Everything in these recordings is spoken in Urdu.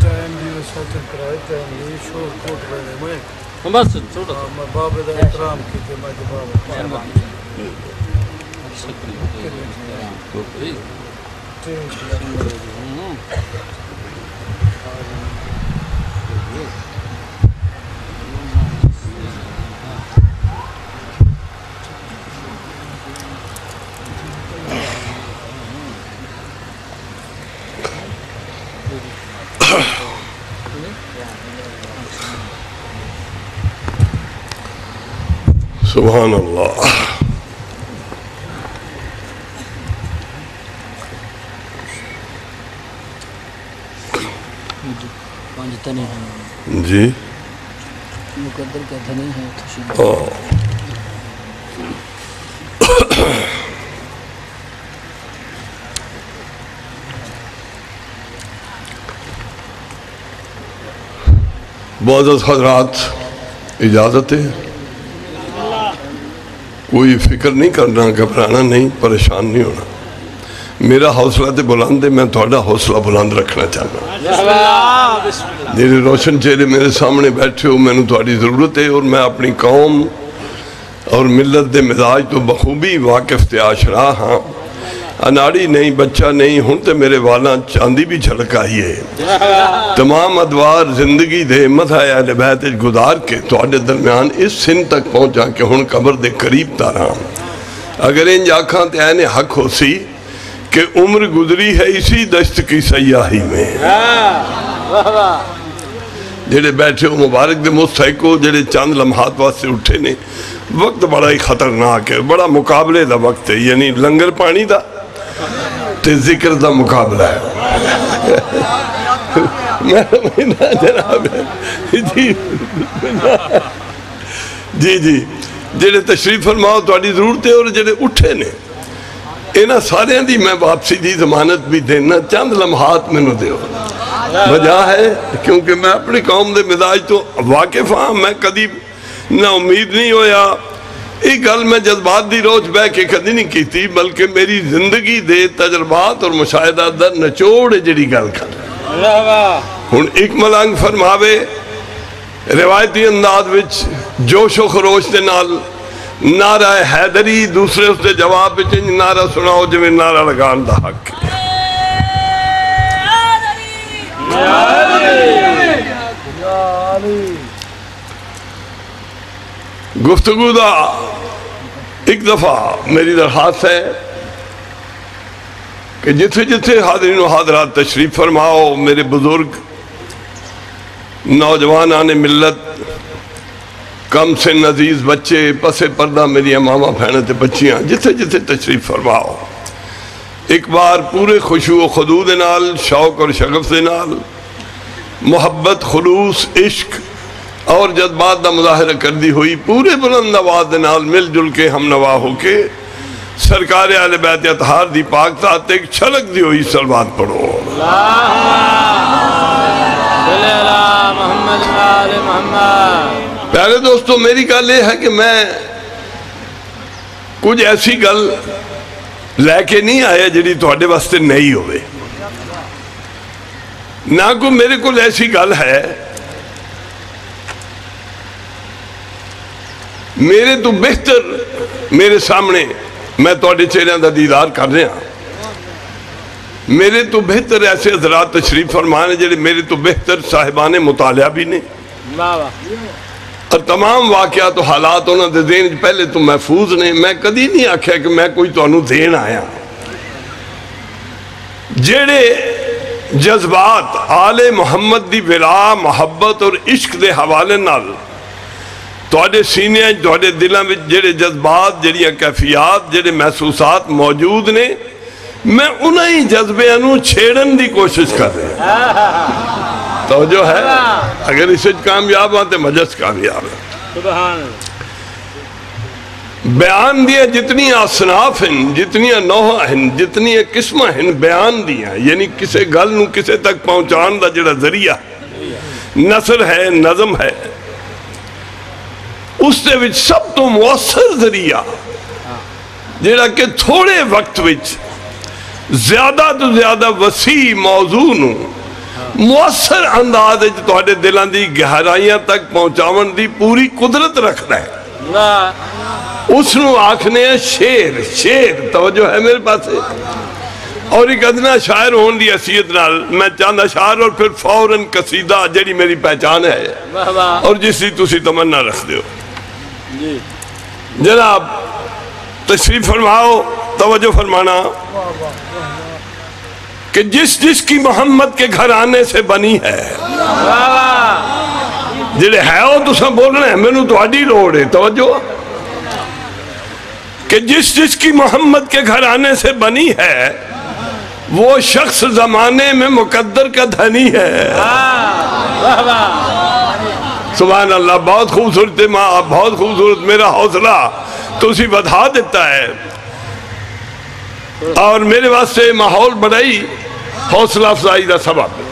ٹائم بھی سوچن کرائے ٹائم بھی شور کوٹ رہے میں بس چھوٹا میں بابے دا احترام کیتے میں کہ بابا سبحان اللہ پانچ تنے ہیں۔ جی؟ مقدر کا دھنی ہے. معزز حضرات اجازت ہے کوئی فکر نہیں کرنا، گھبرانا نہیں، پریشان نہیں ہونا۔ میرا حوصلہ تو بلند ہے، میں تھوڑا حوصلہ بلند رکھنا چاہنا۔ میرے روشن چہرے میرے سامنے بیٹھے ہو میں تھوڑی ضرورت ہے اور میں اپنی قوم اور ملت دے مزاج تو بخوبی واقف تے آشرا ہاں۔ اناڑی نہیں بچہ نہیں ہن تے میرے والا چاندی بھی جھلک آئی ہے۔ تمام ادوار زندگی دے مدھائے اہل بیت گزار کے تھوڑے درمیان اس سن تک پہنچا کہ ہن قبر دے قریب تارا اگر ان جاکھاں تے آئینے حق ہو سی کہ عمر گزری ہے اسی دشت کی سیاہی میں۔ جڑے بیٹھے ہو مبارک دے مستحقو جڑے چند لمحات واسطے اٹھے نے وقت بڑا ہی خطرناک ہے بڑا مقابلے دا وقت ہے یعنی لنگر پانی دا تے ذکر دا مقابلہ ہے۔ جی۔ جی جی۔ تشریف فرماؤ تھوڑی ضرورت ہے اور جڑے اٹھے نے، اینا سارے دی میں واپسی دی ضمانت بھی دینا، چند لمحات میں نو دیو۔ وجہ ہے کیونکہ میں اپنی قوم دے مزاج تو واقف ہاں میں کدی نہ امید نہیں ایک گل میں جذبات دی روچ بے کے کدی نہیں کی تھی بلکہ میری زندگی دے تجربات اور مشاہدہ در نچوڑ جڑی گل کر۔ ہن ایک ملنگ فرماوے روایتی انداز وچ جوش و خروش دے نال نعرہ حیدری دوسرے اس دے جواب وچ نعرہ سناؤ جو نعرہ لگان دا حق گفتگو دا ایک دفعہ میری درخواست ہے کہ جتھے جتھے حاضرین و حاضرات تشریف فرماؤ، میرے بزرگ نوجوان آنے ملت، کم سے نزیز بچے پس پردہ میری امامہ بہنت بچیاں، جتھے جتھے تشریف فرماؤ۔ ایک بار پورے خوشو و خدود نال، شوق اور شغف سے نال، محبت، خلوص، عشق اور جذبات دا مظاہرہ کر دی ہوئی، پورے بلند آواز دے نال مل جل کے ہم نوا ہو کے سرکار آل بیت اتحار دی پاک تات ایک چھلک دی ہوئی سلوات پڑھو۔ محمد دوستو، میری گل یہ ہے کہ میں کچھ ایسی گل لے کے نہیں آیا جڑی تھوڑے واسطے نہیں ہوئے۔ نہ کو میرے کو ایسی گل ہے میرے تو بہتر میرے سامنے میں توڑے چہرے دا دیدار کر رہا ہوں میرے تو بہتر ایسے حضرات تشریف فرمانے جڑے میرے تو بہتر صاحبان مطالعہ بھی نہیں اور تمام واقعات و حالات انہوں دے دین پہلے تو محفوظ نے۔ میں کدی نہیں آکھیا کہ میں کوئی تو انہوں دین آیا۔ جڑے جذبات آل محمد دی ولا محبت اور عشق دے حوالے نال توڑے سینے توڑے دلوں میں جڑے جذبات جڑیاں کیفیات جڑے محسوسات موجود نے میں انہیں جذبے انہوں چھیڑن دی کوشش کر رہے ہیں توجہ ہے؟ اگر اسے کامیاب آتے مجلس کامیاب ہے۔ بیان دیا جتنی اصناف ہیں جتنی نوح ہیں جتنی قسمہ ہیں بیان دیا یعنی کسے گل نو کسے تک پہنچان دا جڑا ذریعہ نصر ہے نظم ہے۔ اس دے وچ سب تو مؤثر ذریعہ جیڑا کہ تھوڑے وقت وچ زیادہ تو زیادہ وسیع موضوع نو مؤثر انداز ہے جو تہاڈے دلان دی گہرائیاں تک پہنچاون دی پوری قدرت رکھدا ہے۔ اس نو آکھنے ہیں شیر شیر توجہ ہے میرے پاس اور ایک ادنا شاعر ہون دی حصیت نال میں چاند اشار اور پھر فوراں قصیدہ جیڑی میری پہچان ہے۔ اور جس کی تسی تمنا رکھ دیو۔ جی۔ جناب، تشریف فرماؤ، توجہ فرمانا۔ کہ جس جس کی محمد کے گھر آنے سے بنی ہے۔ واہ جڑے ہے وہ تسا بولنا ہے مینو تہاڈی لوڑ ہے، توجہ۔ کہ جس جس کی محمد کے گھر آنے سے بنی ہے، وہ شخص زمانے میں مقدر کا دھنی ہے۔ سبحان اللہ، بہت خوبصورت ماں بہت خوبصورت، میرا حوصلہ تو اسی بدھا دیتا ہے۔ اور میرے واسطے ماحول بڑائی حوصلہ افزائی کا سبب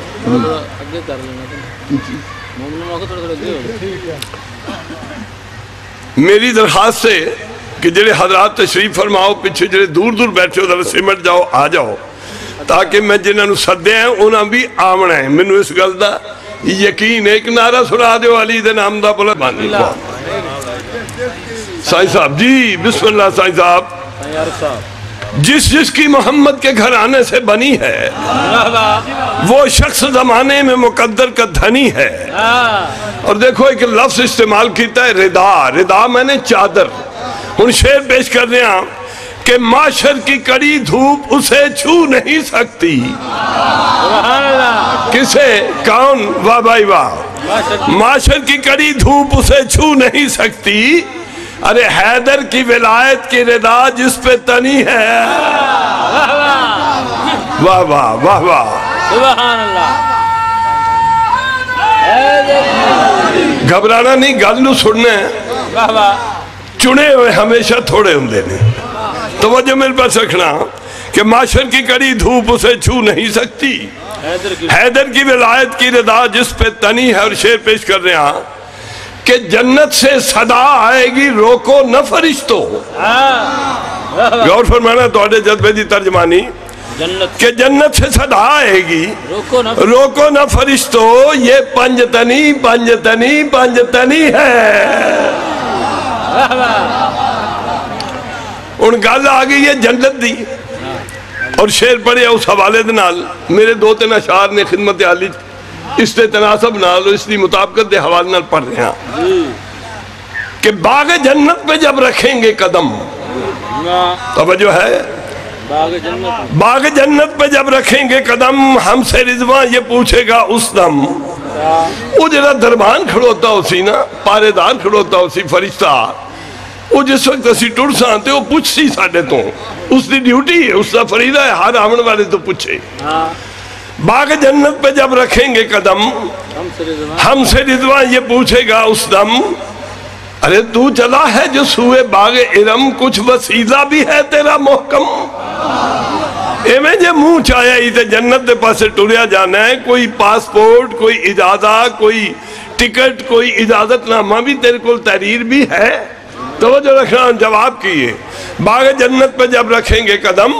میری درخواست ہے کہ جڑے حضرات تشریف فرماؤ، پیچھے جڑے دور دور بیٹھے ہو، ذرا سمٹ جاؤ، آ جاؤ، تاکہ میں جنہوں نے سدے ہیں، انہاں بھی آمنا ہے میں اس گل دا یقین ایک نعرہ سنا دیو علی دے نام دا بلا بانی سائن صاحب جی بسم اللہ سائن صاحب۔ جس جس کی محمد کے گھر آنے سے بنی ہے وہ شخص زمانے میں مقدر کا دھنی ہے۔ اور دیکھو ایک لفظ استعمال کیتا ہے ردا۔ ردا میں نے چادر۔ ہن شیر پیش کر رہے ہیں۔ کہ معاشر کی کڑی دھوپ اسے چھو نہیں سکتی۔ کسے کون واہ بھائی واہ۔ معاشر کی کڑی دھوپ اسے چھو نہیں سکتی۔ ارے حیدر کی ولایت کی ردا جس پہ تنی ہے۔ واہ واہ واہ واہ۔ سبحان اللہ۔ گھبرانا نہیں گل سننا واہ چنے ہوئے ہمیشہ تھوڑے ہوں نے۔ توجہ میرے پاس رکھنا کہ معاشر کی کڑی دھوپ اسے چھو نہیں سکتی۔ حیدر کی ولایت کی ردا جس پہ تنی ہے اور شیر پیش کر رہے ہیں کہ جنت سے صدا آئے گی روکو نہ فرشتو۔ ہاں۔ غور فرمانا توڑے جذبے دی ترجمانی۔ جنت کہ جنت سے صدا آئے گی روکو نہ فرشتو۔ یہ پنجتنی پنجتنی پنجتنی ہے۔ واہ ان گل آ گئی ہے جنت دی۔ اور شیر پڑھے اس حوالے دے نال۔ میرے دو تین اشعار نے خدمت عالی اس دے تناسب نال اور اس دی مطابقت دے حوالے نال پڑھ رہے ہیں کہ باغ جنت پہ جب رکھیں گے قدم، توجہ ہے۔ باغ جنت پہ جب رکھیں گے قدم، ہم سے رضوان یہ پوچھے گا اس دم۔ وہ جڑا دربان کھڑوتا ہو سی نا پارے دار کھڑوتا ہو سی، فرشتہ۔ وہ جس وقت اسی ٹر سانتے وہ پوچھ سی ساڑے تو۔ اس دی ڈیوٹی ہے اس دا فریدہ ہے ہر آمن والے تو پوچھے ہاں۔ باغ جنت پہ جب رکھیں گے قدم ہم سے رضوان۔ یہ پوچھے گا اس دم ارے تو چلا ہے جو سوئے باغ ارم کچھ وسیلہ بھی ہے تیرا محکم؟ ایویں جے منہ چاہیا ہی تے جنت دے پاسے ٹریا جانا ہے کوئی پاسپورٹ کوئی اجازہ کوئی ٹکٹ کوئی اجازت نامہ بھی تیرے کو تحریر بھی ہے۔ توجہ رکھنا، جواب کیے۔ باغ جنت پہ جب رکھیں گے قدم،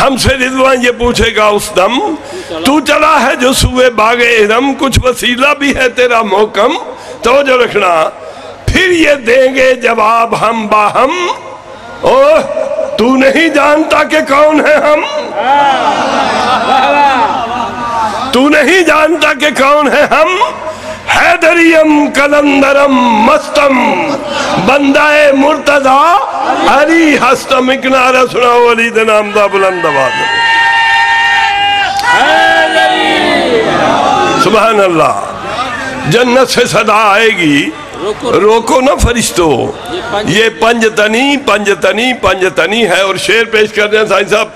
ہم سے رضوان یہ پوچھے گا اس دم، تو چلا ہے جو سوئے باغ ارم کچھ وسیلہ بھی ہے تیرا محکم۔ توجہ رکھنا، پھر یہ دیں گے جواب ہم باہم اوہ، تو نہیں جانتا کہ کون ہے ہم۔ تو نہیں جانتا کہ کون ہے ہم۔ حیدریم کلندرم مستم بندہ مرتضی علی ہستم ایک نعرہ سناؤ علی دے دا بلند آباد سبحان اللہ جنت سے صدا آئے گی روکو نہ فرشتو یہ پنج- یہ پنج تنی پنج تنی پنج تنی ہے اور شیر پیش کر رہے ہیں سائن صاحب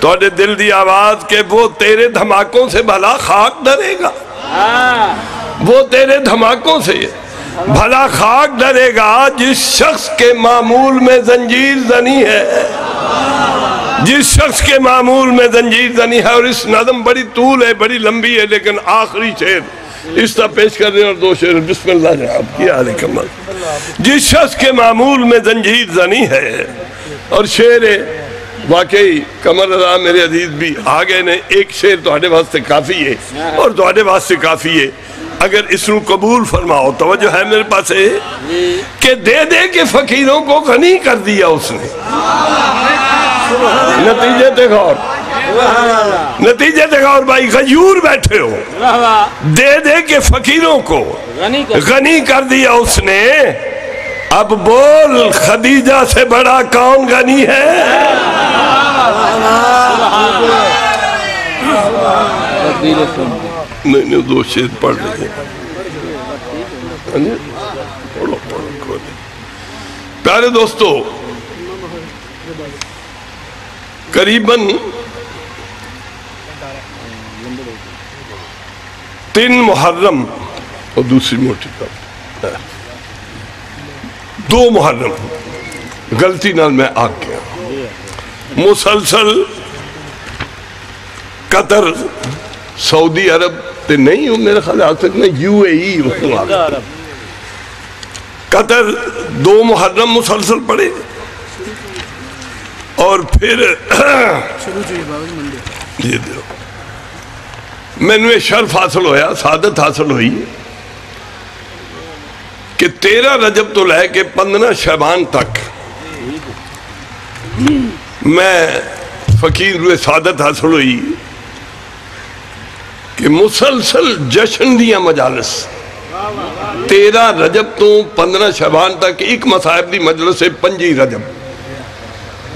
توڑے دل دی آواز کہ وہ تیرے دھماکوں سے بھلا خاک ڈرے گا ہاں وہ تیرے دھماکوں سے بھلا خاک ڈرے گا جس شخص کے معمول میں زنجیر زنی ہے۔ جس شخص کے معمول میں زنجیر زنی ہے اور اس نظم بڑی طول ہے، بڑی لمبی ہے، لیکن آخری شیر۔ اس طرح پیش کرنے اور دو شعر بسم اللہ جناب کی حال کمل جس شخص کے معمول میں زنجیر زنی ہے اور شعر واقعی کمر رضا میرے عزیز بھی آگے نے ایک شعر تو واسطے کافی ہے اور تو واسطے کافی ہے۔ اگر اس نو قبول فرماؤ توجہ ہے میرے پاس ہے کہ دے دے کے فقیروں کو غنی کر دیا اس نے۔ نتیجے دیکھو اور نتیجے دیکھو اور بھائی غیور بیٹھے ہو۔ دے دے کے فقیروں کو غنی کر دیا۔ اس نے۔ اب بول خدیجہ سے بڑا کون غنی ہے؟ نہیں نہیں دو شیر پڑھ لیں پڑھو پڑھو کھولے پیارے دوستو قریباً تین محرم اور دوسری موٹی کب دو محرم غلطی نال میں آ گیا مسلسل قطر سعودی عرب تے نہیں ہوں میرے خیال آج تک میں یو اے ای قطر دو محرم مسلسل پڑے۔ اور پھر یہ دیو میں نے شرف حاصل ہویا، سعادت حاصل ہوئی کہ تیرہ رجب تو لے کے پندرہ شہبان تک میں فقیر ہوئے، سعادت حاصل ہوئی۔ کہ مسلسل جشن دیا مجالس۔ تیرہ رجب تو پندرہ شبان تک ایک مصاحب دی مجلس ہے پنجی رجب۔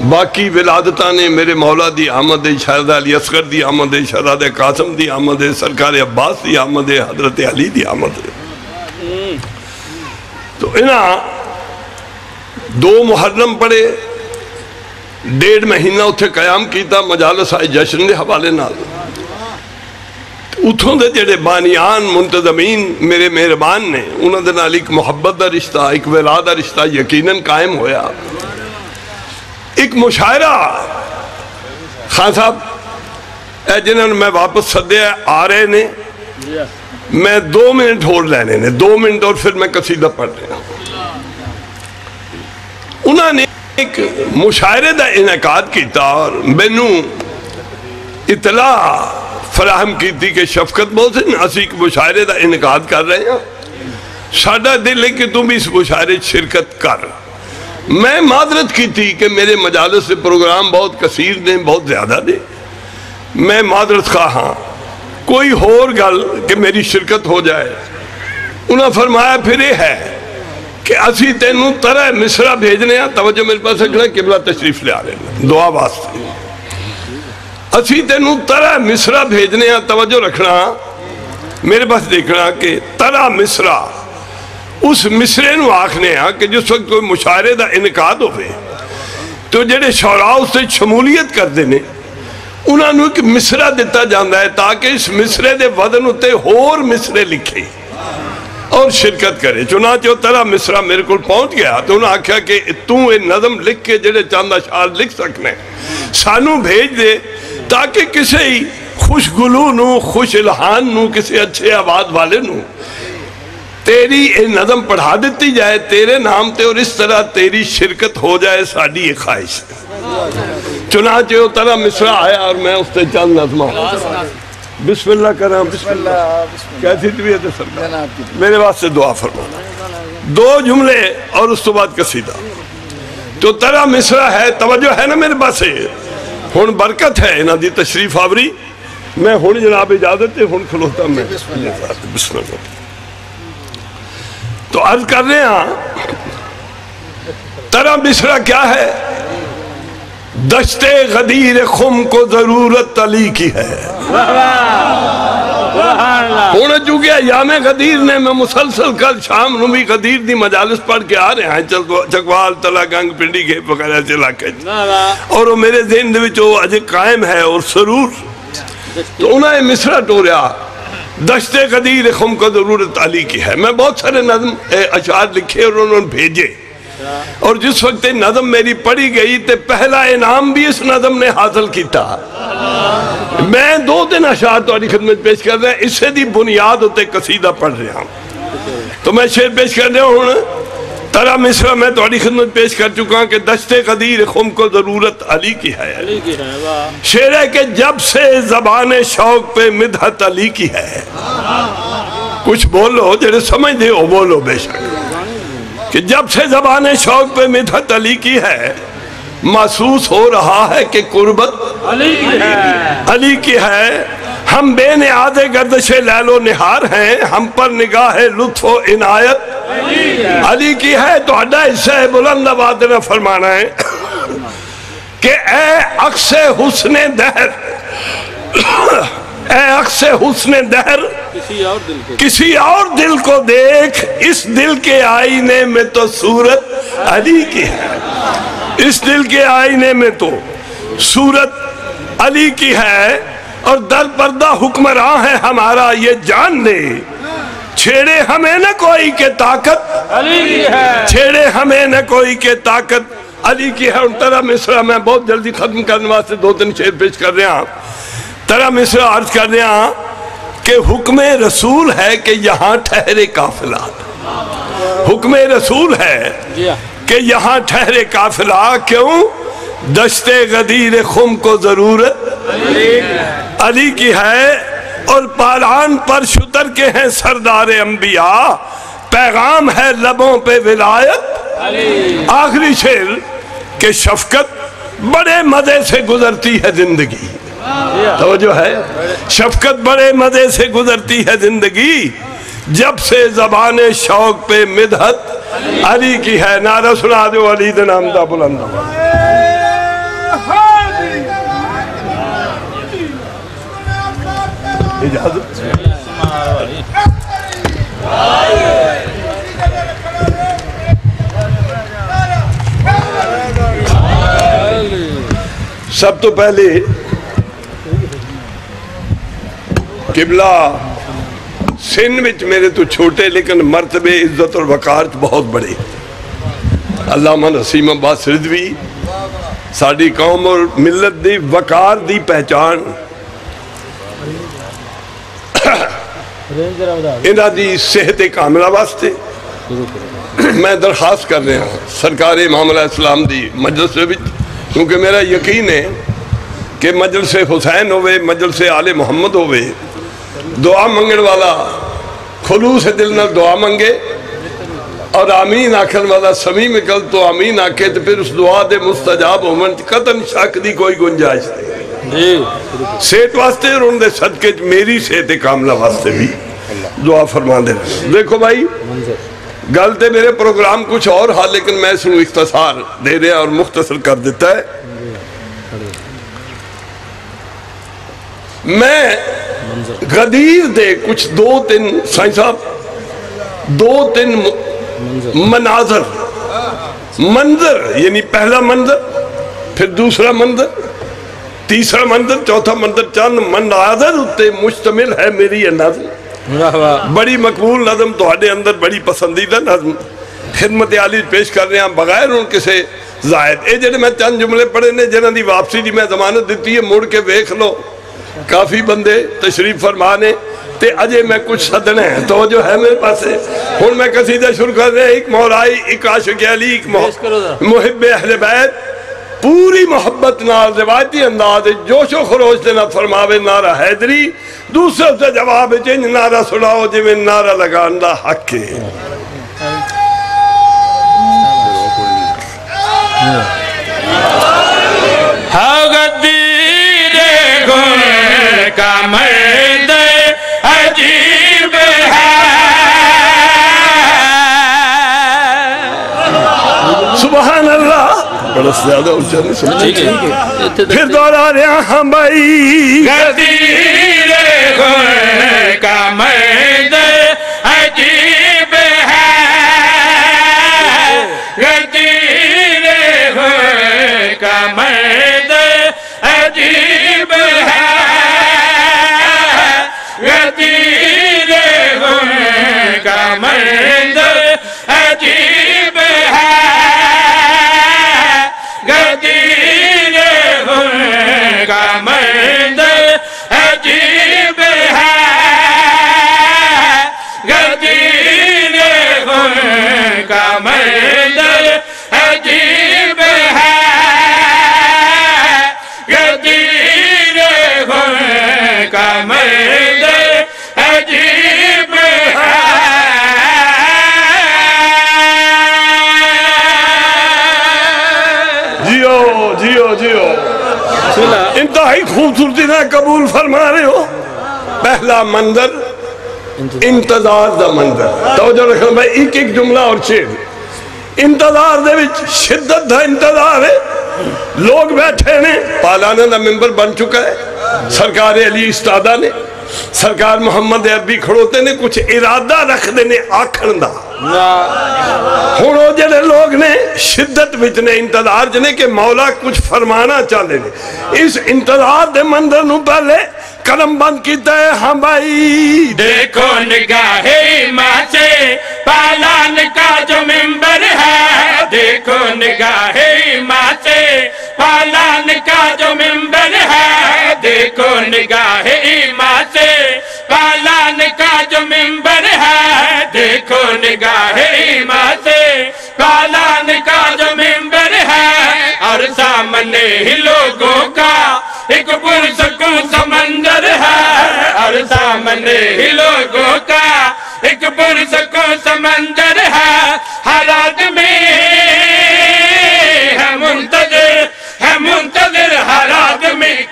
باقی ولادتہ نے میرے مولا دی آمد شہدہ علی اسکر دی آمد شہدہ قاسم دی آمد سرکار عباس دی آمد حضرت علی دی آمد تو انہا دو محرم پڑے، ڈیڑھ مہینہ اتھے قیام کیتا مجالس آئے جشن دے حوالے نال۔ اتھوں دے جڑے بانیان، منتظمین میرے مہربان نے انہوں دے نال ایک محبت دا رشتہ، ایک ویلا دا رشتہ یقیناً قائم ہویا۔ ایک مشاعرہ۔ خان صاحب، اے جنہوں میں واپس صدے آ رہے نے۔ میں دو منٹ ہو لینے نے، دو منٹ اور پھر میں قصیدہ پڑھ رہا ہوں۔ انہوں نے ایک مشاعرے دا انعقاد کیتا اور مینو اطلاع فراہم کی تھی کہ شفقت بہت اسی ایک مشاعرے دا انعقاد کر رہے ہیں۔ ساڑھا دل ہے کہ تم اس مشاعرے شرکت کر۔ میں معذرت کی تھی کہ میرے مجالس سے پروگرام بہت کثیر دیں بہت زیادہ دیں میں معذرت خواہ ہاں۔ کوئی ہور گل کہ میری شرکت ہو جائے۔ انہوں فرمایا، پھر یہ ہے کہ اسی تینوں طرح مصرہ بھیجنے ہیں۔ توجہ میرے پاس اکھنا قبلہ تشریف لے آ رہے ہیں۔ دعا واسطے۔ اسی تینوں طرح مصرہ بھیجنے ہیں توجہ رکھنا میرے پاس دیکھنا کہ طرح مصرہ اس مصرے نو آکھنے ہیں کہ جس وقت کوئی مشاعرے دا انعقاد ہوئے تو جڑے شعراء اس سے شمولیت کر دینے انہوں نے ایک مصرہ دیتا جاندہ ہے تاکہ اس مصرے دے ودن ہوتے ہور مصرے لکھے اور شرکت کرے چنانچہ طرح مصرہ میرے کو پہنچ گیا تو انہوں نے آکھا کہ تو اے نظم لکھ کے جڑے چاندہ شعر لکھ سکنے سانو بھیج دے تاکہ کسی خوش گلو نو، خوش الہان نو کسی اچھے آباد والے نو۔ تیری اے نظم پڑھا دیتی جائے، تیرے نام تے اور اس طرح تیری شرکت ہو جائے ساڑھی ایک خواہش۔ چنانچہ وہ طرح مصرہ آیا اور میں اس تے چند نظمہ۔ بسم اللہ کرام بسم اللہ۔ کیسی طبیعت ہے سرکار؟ میرے واسطے دعا فرمانا دو جملے اور اس تو بعد قصیدہ۔ تو طرح مصرہ ہے، توجہ ہے نا میرے پاس ہن برکت ہے نا دی تشریف آوری۔ میں ہن جناب اجازت ہے ہن کھلوتا میں۔ بسم اللہ تو عرض کر رہے ہیں ترہ مصرہ کیا ہے؟ دشت غدیر خم کو ضرورت علی کی ہے۔ ہونے چکے ایام غدیر نے میں مسلسل کل شام نمی غدیر دی مجالس پڑھ کے آ رہے ہیں چکوال تلا گنگ پنڈی کے وغیرہ سے علاقے اور وہ میرے ذہن دے وچ وہ اجے قائم ہے اور سرور تو انہوں نے مصرہ ٹوریا دشت قدیر خم کو ضرورت علی کی ہے۔ میں بہت سارے نظم اشعار لکھے اور انہوں نے بھیجے۔ اور جس وقت نظم میری پڑھی گئی تے پہلا انعام بھی اس نظم نے حاصل کیتا۔ میں دو دن اشعار تاری خدمت پیش کر رہا اس سے دی بنیاد ہوتے قصیدہ پڑھ رہا ہوں۔ تو میں شعر پیش کر رہا ہوں ترہ مصرہ میں تاری خدمت پیش کر چکا ہوں کہ دشت قدیر خم کو ضرورت علی کی ہے۔ کی ہے واہ۔ شعر ہے کہ جب سے زبان شوق پہ مدحت علی کی ہے۔ کچھ بولو جڑے سمجھ دے ہو بولو بے شک۔ کہ جب سے زبان شوق پہ مدحت علی کی ہے محسوس ہو رہا ہے کہ قربت علی کی ہے۔ علی کی ہے۔ ہم بے نیاد گردش لیل و نہار ہیں ہم پر نگاہ لطف و عنایت علی کی ہے۔ تو اڈا حصہ بلند آباد نے فرمانا ہے کہ اے اکس حسن دہر اے اکس حسن دہر کسی اور دل کو کسی اور دل کو دیکھ اس دل کے آئینے میں تو صورت علی کی ہے۔ اس دل کے آئینے میں تو صورت علی کی ہے اور در پردہ حکمراں ہے ہمارا یہ جان لے چھیڑے ہمیں نہ کوئی کے طاقت علی کی ہے۔ چھیڑے ہمیں نہ کوئی کے طاقت۔ علی کی ہے ان طرح مصرہ میں بہت جلدی ختم کرنے واسطے دو تین شعر پیش کر رہے ہیں۔ طرح مصرہ عرض کر ہیں کہ حکم رسول ہے کہ یہاں ٹھہرے قافلہ حکم رسول ہے جی ہاں۔ کہ یہاں ٹھہرے قافلہ کیوں؟ دشت غدیر خم کو ضرورت۔ علی کی ہے اور پالان پر شتر کے ہیں سردار انبیاء۔ پیغام ہے لبوں پہ ولایت۔ آخری شعر کہ شفقت بڑے مزے سے گزرتی ہے زندگی۔ توجہ ہے، شفقت بڑے مزے سے گزرتی ہے زندگی۔ جب سے زبان شوق پہ مدحت، علی کی ہے، نعرہ سنا دو، علی دن آمدہ بلند اجازت سب تو پہلے قبلہ سن وچ میرے تو چھوٹے لیکن مرتبے عزت اور وقارت بہت بڑے۔ علامہ نسیم عباس رضوی ساری قوم اور ملت دی وقار دی پہچان۔ انہاں دی صحت کاملہ واسطے میں درخواست کر رہا ہوں سرکار امام علیہ السلام دی مجلس وچ، کیونکہ میرا یقین ہے کہ مجلس حسین ہوئے، مجلس آل محمد ہوئے دعا منگن والا خلوص دل نہ دعا منگے اور آمین آکھن والا سمی مکل تو آمین آکھے تو پھر اس دعا دے مستجاب ہومن قطن شک دی کوئی گنجائش نہیں۔ جی۔ صحت واسطے اور ان دے صدقے میری صحت کاملہ واسطے بھی دعا فرما دے دیکھو بھائی گل تے میرے پروگرام کچھ اور ہاں لیکن میں اس نو اختصار دے دیا اور مختصر کر دیتا ہے۔ میں غدیر دے کچھ دو تین سائن صاحب دو تین مناظر۔ منظر یعنی پہلا منظر پھر دوسرا منظر تیسرا منظر چوتھا منظر چند مناظر اتے مشتمل ہے میری یہ نظم۔ بڑی مقبول نظم تہاڈے اندر بڑی پسندیدہ نظم۔ خدمت عالی پیش کر رہے ہیں بغیر ان کسے زائد۔ اے جڑے میں چند جملے پڑھے نے جنہاں دی واپسی دی میں ضمانت دیتی ہے مڑ کے ویکھ لو۔ کافی بندے تشریف فرما نے تے اجے میں کچھ سدنے ہیں تو جو ہے میرے پاس ہن میں قصیدہ شروع کر رہے ہیں ایک مولائی ایک عاشق علی ایک۔ محب اہل بیت پوری محبت نال روایتی انداز جوش و خروش دے نہ فرماوے نعرہ حیدری دوسرے سے جواب چنج نعرہ سناؤ جویں نعرہ لگان دا حق ہے غدیر گن کا مرد عجیب ہے۔ سبحان اللہ۔ بڑا زیادہ اونچا نہیں سمجھ ٹھیک ہے پھر بھائی۔ غدیر گن کا مرد کا مرد عجیب ہے۔ غدیر ان کا مرد انتہائی خوبصورتی نہ قبول فرما رہے ہو۔ پہلا منظر، انتظار دا منظر۔ توجہ رکھنا بھائی، ایک ایک جملہ اور شیر انتظار دے وچ شدت دا انتظار ہے۔ لوگ بیٹھے نے، پالانہ دا ممبر بن چکا ہے۔ سرکار علی استادہ نے۔ سرکار محمد عربی کھڑوتے نے کچھ ارادہ رکھ دینے آکھن دا۔ ہوں وہ جڑے لوگ نے شدت وچ نے انتظار جنے کہ مولا کچھ فرمانا چاہتے نے۔ اس انتظار دے منظر نو پہلے قلم بند کیتا ہے ہاں بھائی۔ دیکھو نگاہ ماں سے پالان کا جو ممبر ہے۔ دیکھو نگاہ ماں سے پالان کا جو ممبر ہے۔ دیکھو نگاہ ماں سے، پالان کا جو ممبر ہے، دیکھو نگاہ ماں سے، پالان کا جو ممبر ہے، اور سامنے ہی لوگوں کا ایک پرسکون سمندر ہے۔ اور سامنے ہی لوگوں کا ایک پرسکون سمندر ہے۔ ہر آدمی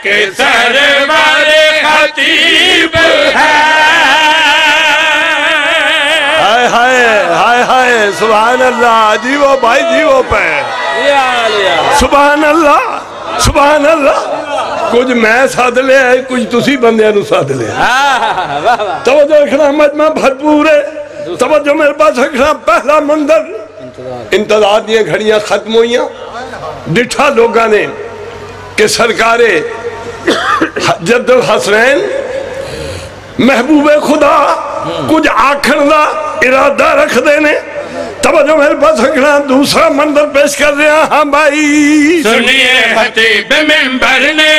کے سرور خطیب ہے۔ ہائے ہائے ہائے ہائے سبحان اللہ جیو بھائی جیو پہ سبحان اللہ سبحان اللہ۔ کچھ میں ساتھ لے آئے کچھ تسی بندیاں نو ساتھ لے آئے واہ واہ۔ توجہ رکھنا مجمع بھرپور ہے۔ توجہ میرے پاس رکھنا پہلا منظر۔ انتظار دیا گھڑیاں ختم ہوئیاں۔ ڈٹھا لوگاں نے کہ سرکار جد الحسنین محبوب خدا کچھ آکھن دا ارادہ رکھ دینے توجہ میرے پاس رکھنا دوسرا منظر پیش کر رہے ہیں۔ ہاں بھائی۔ سنیے حتیب ممبر نے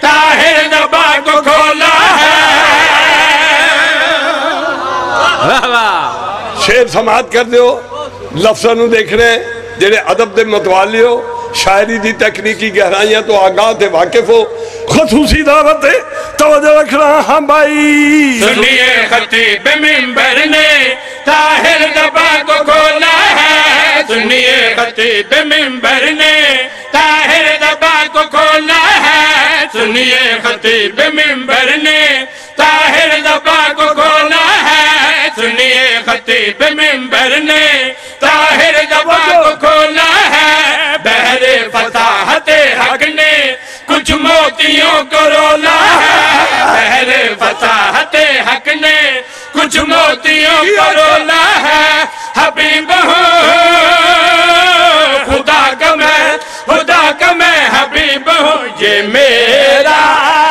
طاہر دبا کو کھولا ہے۔ واہ واہ۔ شیر سماعت کر دیو لفظاں نو دیکھ رہے ہیں جڑے ادب دے متوالی ہو شاعری دی تکنیکی گہرائیاں تو آگاہ تے واقف ہو۔ خصوصی دعوت ہے توجہ رکھنا ہاں بھائی۔ سنیے خطیب ممبر نے طاہر دبا کو کھولا ہے۔ سنیے خطیب ممبر نے طاہر دبا کو کھولا ہے۔ سنیے خطیب ممبر نے طاہر دبا کو کھولا ہے۔ سنیے خطیب ممبر نے طاہر حق نے کچھ موتیوں کو رولا ہے۔ بہر فصاحت حق نے کچھ موتیوں کو رولا ہے۔ حبیب ہوں خدا کا میں، خدا کا میں حبیب ہوں یہ میرا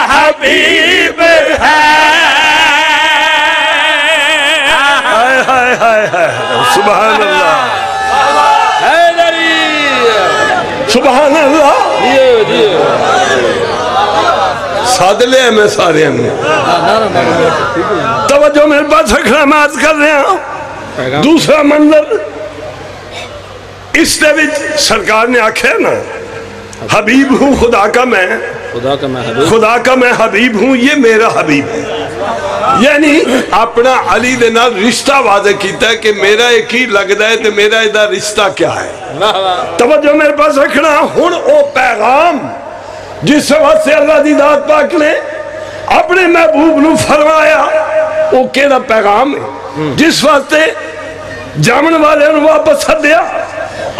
حبیب ہے۔ سبحان اللہ۔ سبحان اللہ دیو دیو ہیں میں سارے ہیں توجہ میرے پاس عرض کر رہے ہیں دوسرا منظر اس دے وچ سرکار نے آکھے نا حبیب ہوں خدا کا میں خدا کا میں حبیب ہوں یہ میرا حبیب ہے یعنی اپنا علی دے نال رشتہ واضح کیتا ہے کہ میرا ایک ہی لگتا ہے تو میرا ادھا رشتہ کیا ہے؟ توجہ میرے پاس رکھنا، ہن او پیغام جس وقت سے اللہ دی ذات پاک نے اپنے محبوب نو فرمایا وہ کیڑا پیغام ہے؟ جس واسطے جامن والے نو واپس سدیا،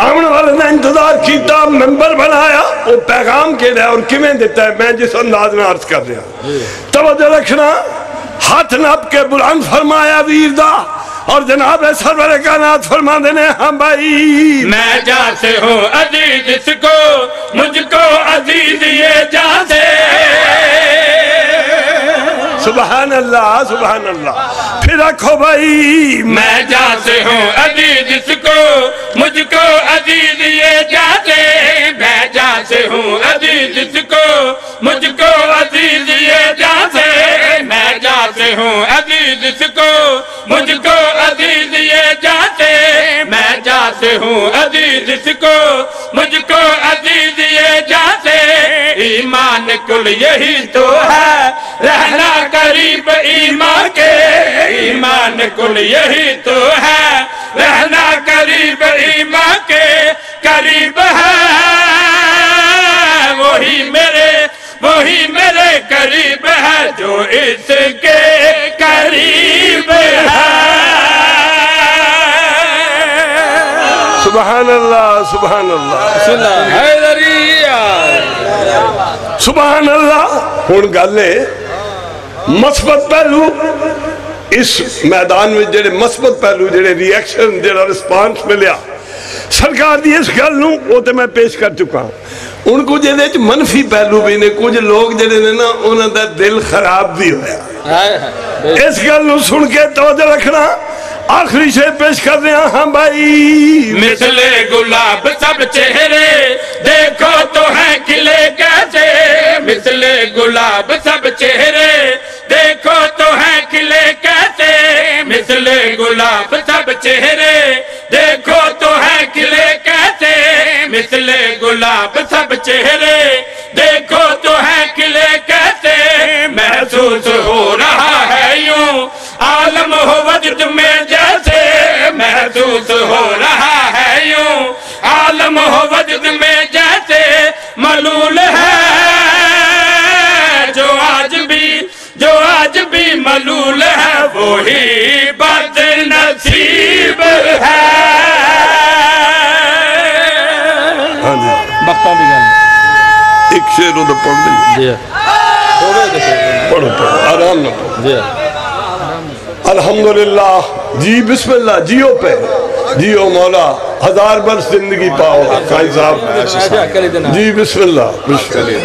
آمن والے نے انتظار کیتا، ممبر بنایا وہ پیغام کیڑا ہے اور کیویں دیتا ہے؟ میں جس انداز میں عرض کر رہا توجہ رکھنا ہاتھ نپ کے بلند فرمایا ویر دا اور جناب سرور کائنات فرما دینے ہاں بھائی۔ میں جاتے ہوں عزیز اس کو مجھ کو عزیز یہ جاتے سبحان اللہ سبحان اللہ۔ پھر رکھو بھائی۔ میں جاتے ہوں عزیز اس کو مجھ کو عزیز یہ جاتے میں جاتے ہوں عزیز اس کو مجھ کو عزیز جاتے ہوں عزیز اس کو مجھ کو عزیز یہ جاتے۔ میں جاتے ہوں عزیز اس کو مجھ کو عزیز یہ جاتے۔ ایمان کل یہی تو ہے، رہنا قریب ایمان کے۔ ایمان کل یہی تو ہے، رہنا قریب ایمان کے۔ قریب ہے، وہی میرے وہی میرے قریب ہے جو اس کے قریب ہے۔ سبحان اللہ سبحان اللہ۔ بسم سبحان اللہ۔ ہوں گل ہے، مثبت پہلو۔ اس میدان میں جڑے مثبت پہلو، جڑے ریئیکشن جڑا رسپانس ملیا۔ سرکار دی اس گل نو، وہ تے میں پیش کر چکا ہوں۔ ان کو جے وچ منفی پہلو بھی نے کچھ لوگ جڑے نے نا انہاں دا دل خراب بھی ہویا۔ اس گل نو سن کے توجہ رکھنا۔ آخری شے پیش کر رہے ہیں ہاں بھائی۔ مثل گلاب سب چہرے دیکھو تو ہے کھلے کیسے۔ مثل گلاب سب چہرے دیکھو تو ہے کھلے کیسے۔ مثل گلاب سب چہرے دیکھو تو مثل گلاب سب چہرے، دیکھو تو ہے کھلے کیسے؟ محسوس ہو رہا ہے یوں، عالم ہو وجد میں جیسے۔ محسوس ہو رہا ہے یوں، عالم ہو وجد میں جیسے۔ ملول ہے، جو آج بھی، جو آج بھی ملول ہے، وہی بد نصیب ہے۔ بختہ بھی گل ایک شیر ادھر پڑھ لیں جی پڑھو پڑھو آرام نہ پڑھو جی الحمدللہ جی بسم اللہ جیو پہ جیو مولا ہزار برس زندگی پاؤ قائد صاحب اچھا جی بسم اللہ بسم اللہ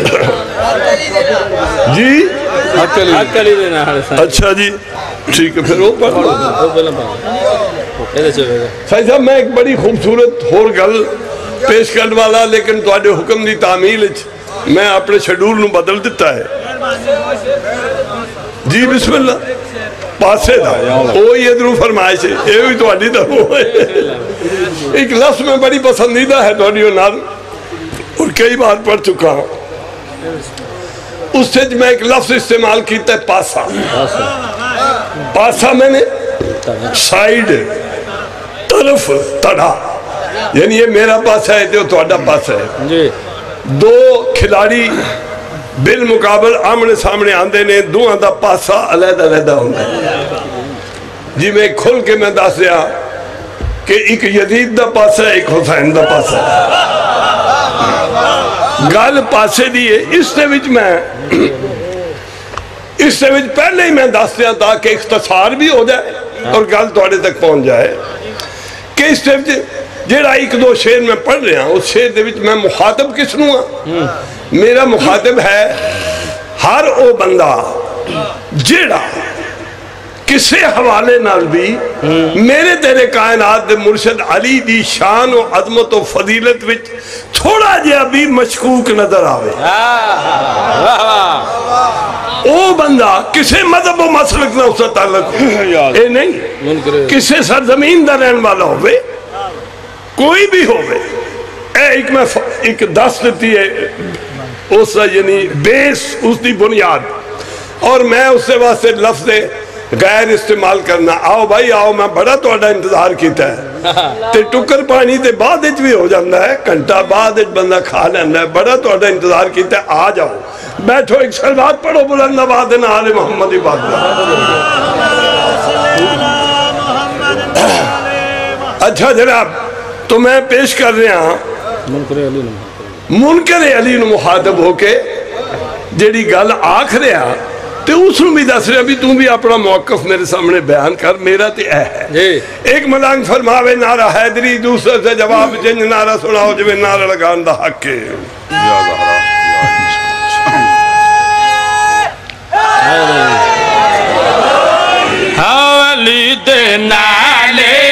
جی اچھا جی ٹھیک ہے پھر وہ پڑھ لو صاحب میں ایک بڑی خوبصورت ہور گل پیش کرنے والا، لیکن تواڈے حکم دی تعمیل میں اپنے شیڈول نو بدل دیتا ہے۔ جی بسم اللہ۔ پاسے دا۔ او یہ درو فرمائش ہے۔ اے بھی تواڈی طرف ہے ایک لفظ میں بڑی پسندیدہ ہے تواڈی نال اور کئی بار پڑھ چکا ہوں۔ اس سے میں ایک لفظ استعمال کیتا ہے، پاسا۔ پاسا میں نے سائیڈ، طرف، تڑا۔ یعنی یہ میرا پاسا ہے تو تہاڈا پاسا ہے۔ جی۔ دو کھلاڑی بالمقابل آمنے سامنے آندے نے دوہاں دا پاسا علیحدہ علیحدہ ہوندہ ہے۔ جی میں کھل کے میں دس دیا کہ ایک یزید دا پاسا ہے ایک حسین دا پاسا ہے۔ گل پاسے دی ہے اس سے وچ میں اس سے وچ پہلے ہی میں دس دیا تاکہ اختصار بھی ہو جائے اور گل توڑے تک پہنچ جائے کہ اس سے وچ جیڑا ایک دو شیر میں پڑھ رہا ہوں اس شیر دے وچ میں مخاطب کس نوں ہاں؟ میرا مخاطب ہے ہر او بندہ جیڑا کسے حوالے نال بھی میرے تیرے کائنات دے مرشد علی دی شان و عظمت و فضیلت وچ تھوڑا جہا بھی مشکوک نظر آوے۔ او بندہ کسے مذہب و مسلک نہ اس سے تعلق ہو۔ اے نہیں کسے سرزمین دا رہن والا ہوئے کوئی بھی ہوئے۔ اے ایک میں ایک دس دیتی ہے۔ اس یعنی بیس اس دی بنیاد۔ اور میں اس سے واسطے لفظ غیر استعمال کرنا۔ آؤ بھائی آؤ میں بڑا توڑا انتظار کیتا ہے۔ تے ٹکر پانی تے بعد اچ بھی ہو جاندہ ہے۔ گھنٹہ بعد اچ بندہ کھا لیندہ ہے۔ بڑا توڑا انتظار کیتا ہے۔ آ جاؤ۔ بیٹھو ایک سلوات پڑھو بلند آباد آل محمد عباد اچھا جناب۔ تو میں پیش کر رہا ہوں منکر علی نو مخاطب ہو کے جیڑی گل آکھ رہا تے اس نو بھی دس رہا بھی تم بھی اپنا موقف میرے سامنے بیان کر میرا تے اے ہے۔ جی۔ ایک ملانگ فرماوے نعرہ حیدری دوسرے سے جواب جنج نعرہ سناؤ جو نعرہ لگان دا حق ہے۔ علی دے نالے۔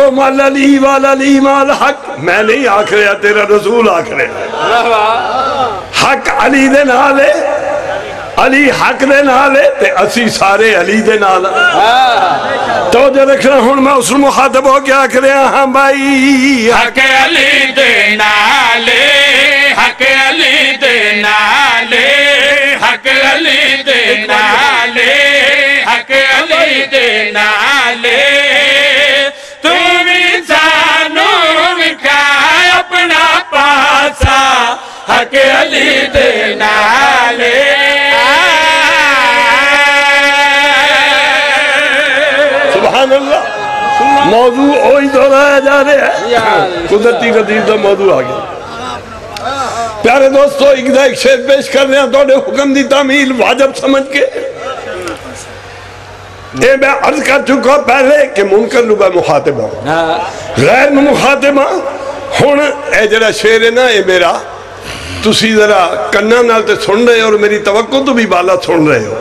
الحق و مال علی والعلی مال حق میں نہیں آکھ رہا تیرا رسول آکھ رہا حق علی دے نال ہے علی حق دے نال ہے تے اسی سارے علی دے نال۔ تو جو رکھنا ہوں میں اس مخاطب ہو کے آکھ رہا ہاں بھائی۔ حق علی دے نالے حق علی دے نالے حق علی دے نالے حق علی دے نالے۔ حق علی دے نالے۔ سبحان اللہ۔ موضوع ہوئی دہرایا جا رہا ہے۔ قدرتی قدیر دا موضوع آ گیا۔ پیارے دوستو ایک دا ایک شیر پیش کر رہے ہیں۔ توڑے حکم دی تعمیل واجب سمجھ کے۔ اے میں عرض کر چکا پہلے کہ منکر نو بے مخاطبہ غیر نو مخاطبہ۔ ہون اے جڑا شیر ہے نا اے میرا تسی ذرا کنہ نال تے سن رہے ہو اور میری توقع تو بھی بالا سن رہے ہو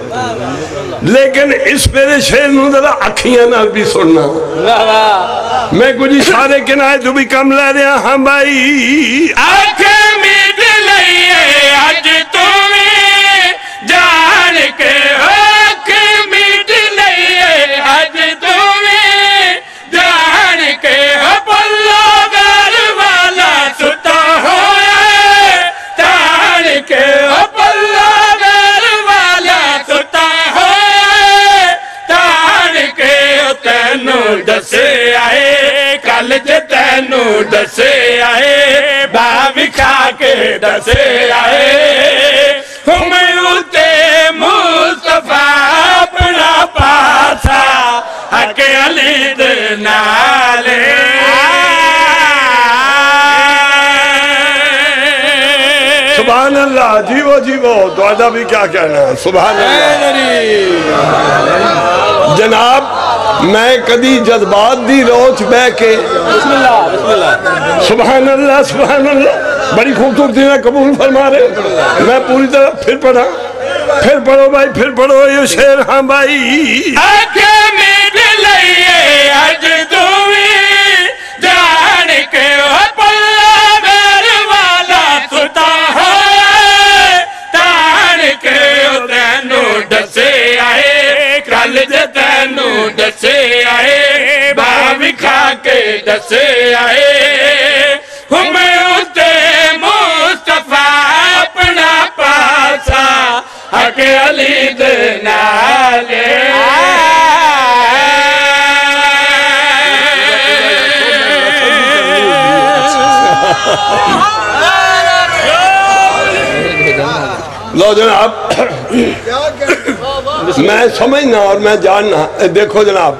لیکن اس میرے شیر نو ذرا اکھیاں نال بھی سننا میں کچھ اشارے کنائے تو بھی کم لے رہے ہیں ہاں بھائی آنکھ میٹ لئیے اج تمہیں تینو دسے آئے کل جے تینو دسے آئے باوی کھا کے دسے آئے ہم اتے مصطفیٰ اپنا پاسا حق علی دے نالے سبحان اللہ جیو جیو دوادہ بھی کیا کہنا ہے سبحان اللہ جناب میں کدی جذبات دی روچ بے کے بسم اللہ بسم اللہ سبحان اللہ سبحان اللہ، بڑی خوبصورتی میں قبول فرما رہے میں پوری طرح پھر پڑھا پھر پڑھو بھائی، پھر پڑھو یہ شیر ہاں بھائی۔ آئے کل جے تینو ڈسے آئے باوی کھا کے ڈسے آئے۔ ہم اتے مصطفیٰ اپنا پاسا حق علی دے نالے۔ لو جناب۔ میں سمجھنا اور میں جاننا۔ دیکھو جناب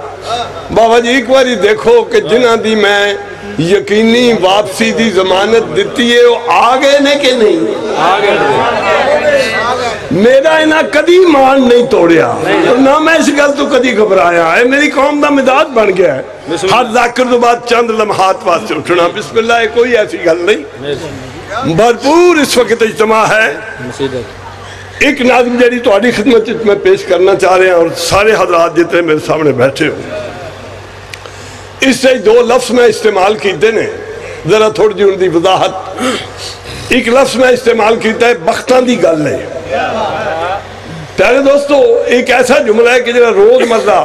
بابا جی ایک باری دیکھو کہ جنہ دی میں یقینی واپسی دی ضمانت دیتی ہے وہ آگے نے کہ نہیں؟ میرا انہا کدی مان نہیں توڑیا۔ نہ میں اس گل تو کدی گھبرایا۔ ہے میری قوم دا مداد بن گیا ہے۔ ہر ذاکر تو بعد چند لمحات واسطے اٹھنا۔ بسم اللہ کوئی ایسی گل نہیں۔ بھرپور اس وقت اجتماع ہے۔ ایک ناظم جڑی تو آڈی خدمت میں پیش کرنا چاہ رہے ہیں اور سارے حضرات جتنے میرے سامنے بیٹھے ہو اس سے دو لفظ میں استعمال کیتے نے۔ ذرا تھوڑی جی ان دی وضاحت۔ ایک لفظ میں استعمال کیتا ہے بختان دی گل ہے۔ پیارے دوستو، ایک ایسا جملہ ہے کہ جڑا روز مرہ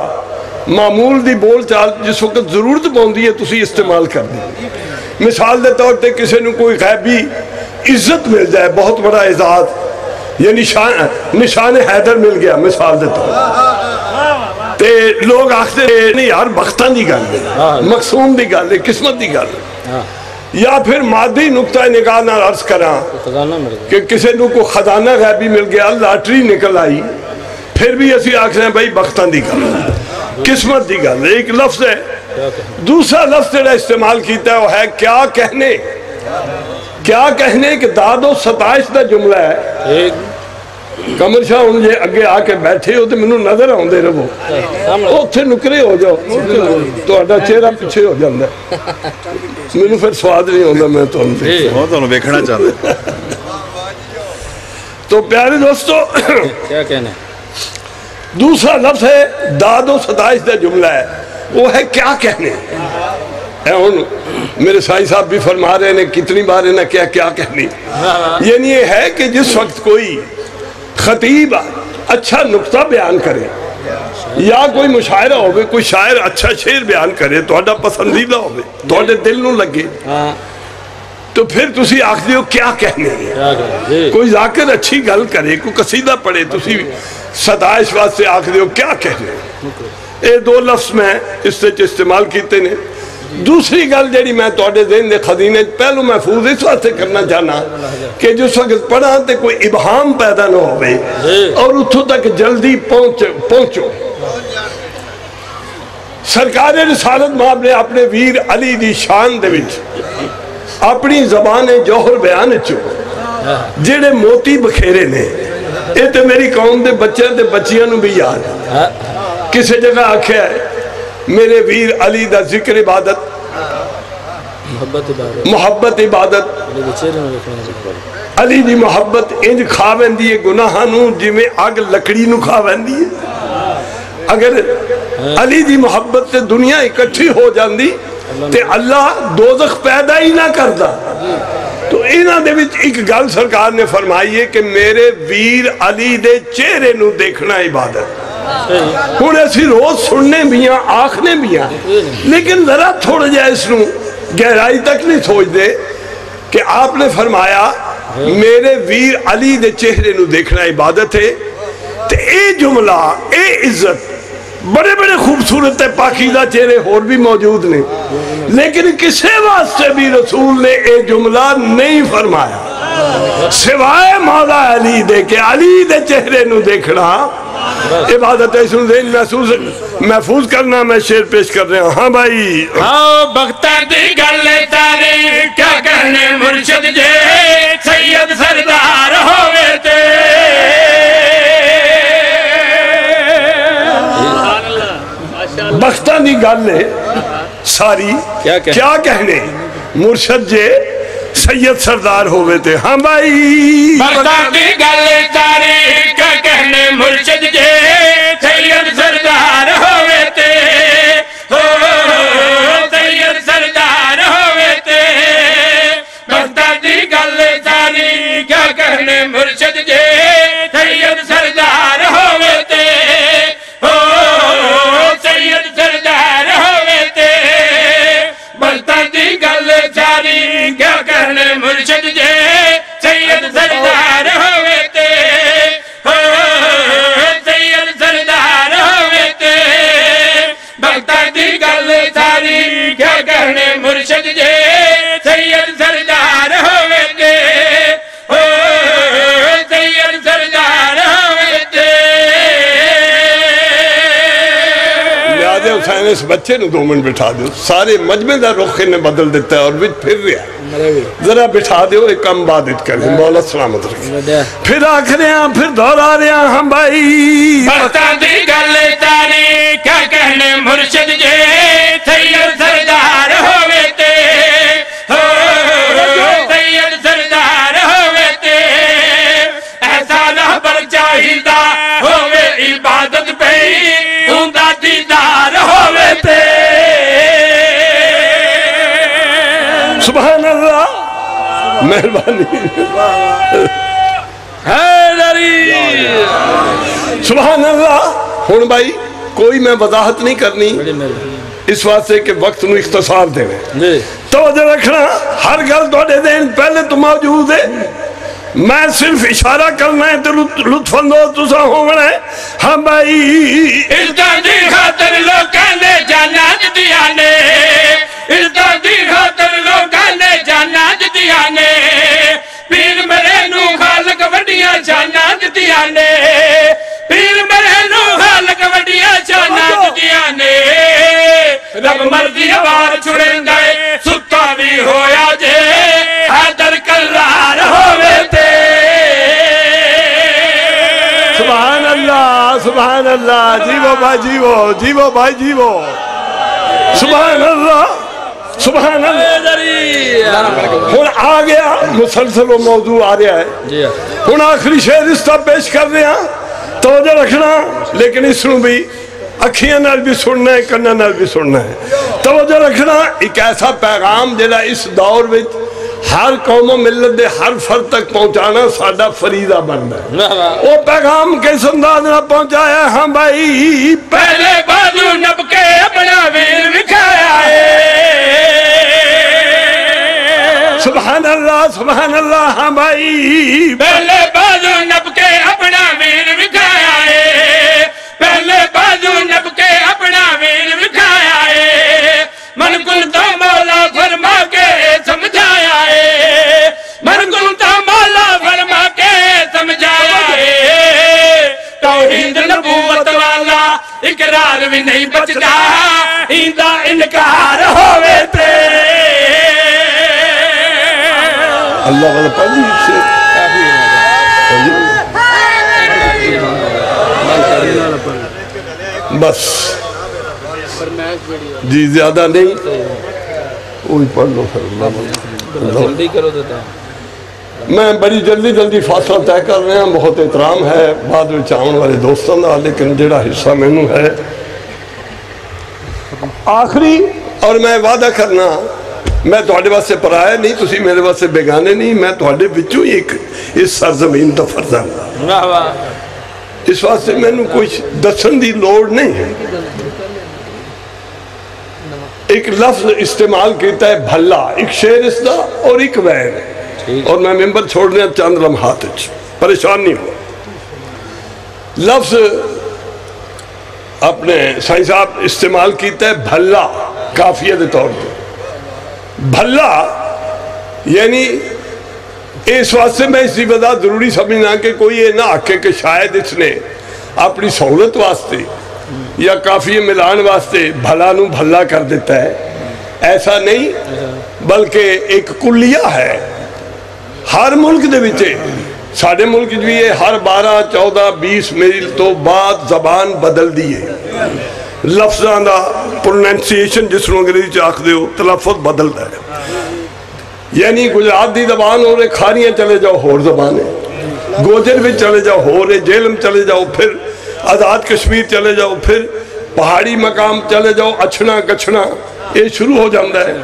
معمول دی بول چال جس وقت ضرورت پہنچی ہے، تسی استعمال کر دی مثال دے طور تے کسی نے کوئی غیبی عزت مل جائے، بہت بڑا اعزاز یہ نشان نشان حیدر مل گیا مثال دے طور تے لوگ آختے ہیں نہیں یار بختان دی گل ہے مقصوم دی گل ہے قسمت دی گل ہے۔ یا پھر مادی نقطہ نگاہ نہ عرض کراں کہ کسی نو کو خزانہ غیبی مل گیا لاٹری نکل آئی پھر بھی اسی رہے ہیں بھائی بختان دی گل قسمت دی گل ایک لفظ ہے۔ دوسرا لفظ جڑا استعمال کیتا ہے وہ ہے کیا کہنے؟ کیا کہنے کہ داد و ستائش دا جملہ ہے؟ کمر شاہ ہوں یہ اگے آ کے بیٹھے ہو تو منو نظر آؤندے رہو۔ اتھے نکرے ہو جاؤ تو چہرہ پیچھے ہو جاندہ ہے۔ منو پھر سواد نہیں ہوندہ میں تو ان سے وہ تو ویکھنا چاہتے تو پیارے دوستو کیا کہنا دوسرا لفظ ہے داد و ستائش دا جملہ ہے۔ وہ ہے کیا کہنے؟ ان میرے سائی صاحب بھی فرما رہے ہیں کتنی بار انہیں کیا کیا کہنی؟ یعنی یہ ہے کہ جس وقت کوئی خطیب اچھا نقطہ بیان کرے یا کوئی مشاعرہ ہوئے کوئی شاعر اچھا شعر بیان کرے تو پسندیدہ ہوئے تو دل نو لگے۔ ہاں۔ تو پھر تسی آخ دیو کیا کہنے؟ ہیں جی۔ کوئی ذاکر اچھی گل کرے کوئی قصیدہ پڑھے تسی ستائش واسطے آخ دیو کیا کہنے؟ ہیں اے دو لفظ میں اس سے استعمال کیتے نے۔ دوسری گل جیڑی میں توڑے ذہن دے خزینے پہلو محفوظ اس واسطے کرنا چاہنا کہ جس وقت پڑھا تے کوئی ابہام پیدا نہ ہوئے اور اتھو تک جلدی پہنچ پہنچو۔ سرکار رسالت ماب نے اپنے ویر علی دی شان دے وچ اپنی زبان جوہر بیان چو جڑے موتی بکھیرے نے یہ تو میری قوم دے بچے دے بچیاں نو بھی یاد ہے۔ کسی جگہ آکھیا ہے میرے ویر علی دا ذکر عبادت محبت عبادت۔ علی میں ہے علی دی محبت انج کھا ویندی ہے گناہاں نو جویں اگ لکڑی نو کھا ویندی ہے۔ اگر علی دی محبت تے دنیا اکٹھی ہو جاندی تے اللہ دوزخ پیدا ہی نہ کردا۔ تو انہاں ایک گل سرکار نے فرمائی ہے کہ میرے ویر علی دے چہرے نو دیکھنا عبادت۔ ہن اسی روز سننے بھی ہیں آکھنے بھی ہیں۔ لیکن ذرا تھوڑا جا اس نو گہرائی تک نہیں سوچ دے کہ آپ نے فرمایا، میرے ویر علی دے چہرے نو دیکھنا عبادت ہے۔ تے اے جملہ، اے عزت بڑے بڑے خوبصورت پاکیزہ چہرے اور بھی موجود نے لیکن کسے واسطے بھی رسول نے اے جملہ نہیں فرمایا۔ سوائے مولا علی دے کہ علی دے چہرے نو دیکھنا، عبادت ہے دین محسوس محفوظ کرنا میں شیر پیش کر رہا ہوں۔ ہاں بھائی۔ ہاں، آؤ بختہ دی گل تاری کیا کہنے مرشد جے؟ سید سردار ہوئے تے۔ بختہ دی گل ہے۔ ساری۔ کیا کہنے؟ مرشد جے سید سردار ہوئے تھے ہاں بھائی۔ بختہ دی گل تاری کیا کہنے مرشد جے سید سردار ہوئے تے۔ ہو سید سردار ہوئے تے۔ بختہ دی گل تاری کیا کہنے مرشد حسین اس بچے نے دو منٹ بٹھا دیو سارے مجمع دا رخ نے بدل دیتا ہے اور وچ پھر رہا ذرا بٹھا دیو ایک کم بادت کریں۔ مولا سلامت رکھیں پھر آکھ رہے ہیں پھر دورا رہے ہیں ہم بھائی۔ بختہ دی گل تاری کیا کہنے مرشد جے سید سردار مہربانی حیدری سبحان اللہ۔ ہون بھائی کوئی میں وضاحت نہیں کرنی۔ اس واسطے کہ وقت نو اختصار دے جی۔ توجہ رکھنا ہر گل توڑے دین پہلے تو موجود ہے۔ میں صرف اشارہ کرنا ہے تو لط- لطف اندوز تسا ہونا ہے۔ ہاں بھائی۔ عزتاں دی خاطر لوکاں نے جانا دتیاں نے عزتاں دی خاطر لوکاں نے خالق وڈیاں جانا دتیاں نے پیر مرے نو خالق وڈیاں جانا دتیاں نے رب مرضی وار چھڑیندا اے ستا بھی ہویا جے حیدر کرار ہوے تے سبحان اللہ سبحان اللہ جیو بھائی جیو جیو بھائی جیو سبحان اللہ سبحان اللہ. ہن آ گیا. مسلسل و موضوع آ رہا ہے. جی ہن آخری شعر اس طرح پیش کر رہے ہیں. توجہ رکھنا. لیکن اس نو بھی اکھیاں نال بھی سننا ہے کنہ نال بھی سننا ہے. توجہ رکھنا. ایک ایسا پیغام جڑا اس دور میں ہر قوم و ملت دے ہر فرد تک پہنچانا ساڈا فریضہ بنتا ہے. وہ پیغام کس انداز نہ پہنچایا ہاں بھائی پہلے بازو نب سبحان اللہ ہاں بھائی۔ پہلے بازو نب کے اپنا ویر وکھایا ہے۔ پہلے بازو نب کے اپنا ویر وکھایا ہے۔ من کل تو مولا فرما کے سمجھایا ہے۔ من کل تو مولا فرما کے سمجھایا ہے۔ توحید نبوت والا اقرار بھی نہیں بچتا۔ ہیندا انکار ہوئے تے۔ اللہ والا پڑھ سے۔ بس۔ جی زیادہ نہیں۔ وہی پڑھ لو پھر۔ جلدی کرو دیتا میں بڑی جلدی جلدی فاصلہ طے کر رہے ہیں۔ بہت احترام ہے۔ بعد میں آن والے دوستوں کا لیکن جڑا حصہ مینو ہے۔ آخری اور میں وعدہ کرنا میں تھوڑے واسطے پرایا نہیں تسی میرے واسطے بیگانے نہیں میں تھوڑے بچوں ہی ایک اس سرزمین کا فرزند ہاں۔ واہ واہ۔ اس واسطے مینو کچھ دسن دی لوڑ نہیں ہے۔ ایک لفظ استعمال کیتا ہے بھلا۔ ایک شعر اس دا اور ایک وین اور میں ممبر چھوڑنے چند لمحات پریشان نہیں ہو۔ لفظ اپنے سائیں صاحب استعمال کیتا ہے بھلا کافیہ دے طور پر بھلا یعنی اس واسطے میں اس کی وجہ ضروری سمجھنا کہ کوئی یہ نہ آکے کہ شاید اس نے اپنی سہولت واسطے یا کافی ملان واسطے بھلا نو بھلا کر دیتا ہے۔ ایسا نہیں، بلکہ ایک کلیہ ہے۔ ہر ملک دے وچے ساڑھے ملک جو بھی ہر بارہ، چودہ، بیس میل تو بعد زبان بدل دیئے لفظان دا پروننسیشن جس نو انگریزی چاک دے ہو، تلفظ بدل دا ہے۔ یعنی گجرات دی زبان ہو رہے کھاریاں چلے جاؤ، ہور زبان ہے۔ گوجر بھی چلے جاؤ ہو رہے جیلم چلے جاؤ، پھر آزاد کشمیر چلے جاؤ، پھر پہاڑی مقام چلے جاؤ، اچھنا گچھنا یہ شروع ہو جاندہ ہے۔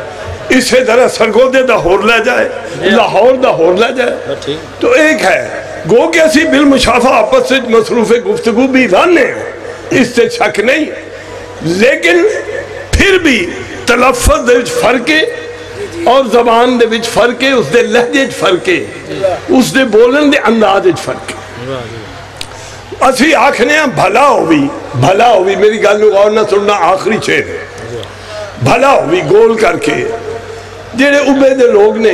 اسے طرح سرگودے دا ہور لے جائے، لاہور دا ہور لے جائے۔ تو ایک ہے، گو کہ اسی بالمشافہ آپس سے مصروف گفتگو بھی رانے ہیں اس سے شک نہیں۔ لیکن پھر بھی تلفظ دے وچ فرق ہے اور زبان دے وچ فرق ہے اس دے لہجے وچ فرق ہے اس دے بولن دے انداز وچ فرق ہے اسی آکھنے ہیں بھلا ہوئی بھلا ہوئی میری گل میں غور نہ سننا آخری چھے ہے۔ بھلا ہوئی گول کر کے، جیڑے عبے دے لوگ نے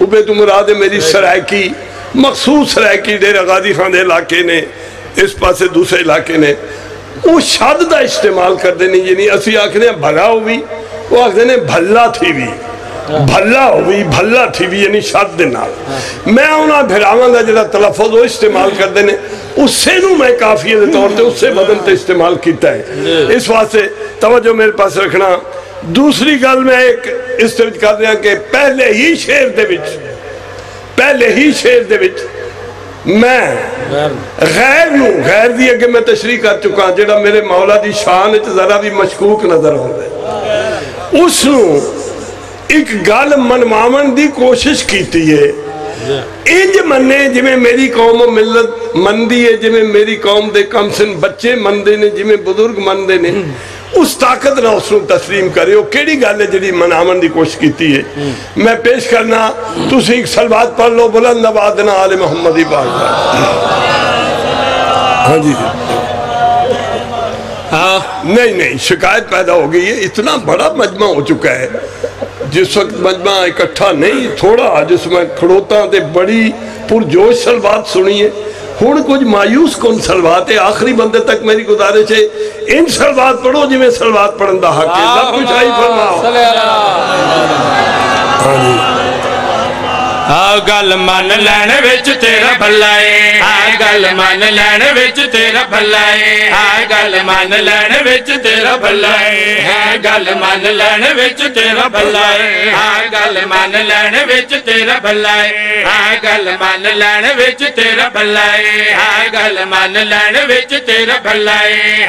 عبے تو مراد ہے میری سرائکی مخصوص سرائکی ڈیرہ غازی خان دے علاقے نے، اس پاسے دوسرے علاقے نے۔ وہ شد دا استعمال کر دینے یعنی اسی آکھنے ہیں بھلا ہوئی وہ آکھنے ہیں بھلا تھی بھی۔ بھلا ہوئی بھلا تھی بھی یعنی شد دے نال۔ میں انہاں بھراواں دا جڑا تلفظ وہ استعمال کر دینے اس سے نو میں کافی دے طور تے اس سے بدل تے استعمال کیتا ہے۔ اس واسطے توجہ میرے پاس رکھنا۔ دوسری گل میں ایک اس وچ کر دیا کہ پہلے ہی شیر دے وچ پہلے ہی شیر دے وچ میں غیر. نو غیر دی اگے میں تشریح کر چکا ہوں جڑا میرے مولا دی شان وچ ذرا بھی مشکوک نظر ہوندا ہے اس نو ایک گل منواون دی کوشش کیتی ہے۔ انج مننے جی میں میری قوم و ملت مندی ہے جی میں میری قوم دے کم سن بچے مندے نے جی میں بزرگ مندے نے اس طاقت نہ اس نو تسلیم کرے۔ ہو کیڑی گل ہے جڑی منامن دی کوشش کیتی ہے؟ میں پیش کرنا تسی ایک سلوات پڑھ لو بلند نوادنا آل محمدی پاک ہاں جی۔ نہیں نہیں شکایت پیدا ہو گئی ہے۔ اتنا بڑا مجمع ہو چکا ہے۔ جس وقت مجمع اکٹھا نہیں تھوڑا جس میں کھڑوتا تے بڑی پرجوش سلوات سنی ہے۔ ہون کچھ مایوس کن سلوات ہے آخری بندے تک میری گزارش ہے ان سلوات پڑھو جی میں سلوات پڑھن دا حق ہے۔ سب کچھ آئی فرماؤ۔ صلی اللہ ہاں گل من لین بچ ترا بلا ہاں گل من لین بچ ترا بلا ہاں گل من لین بچ ترا بلا گل من لین بچہ ہاں گل من لے آ گل من لا بلا ہاں گل من لین بچ تر بلا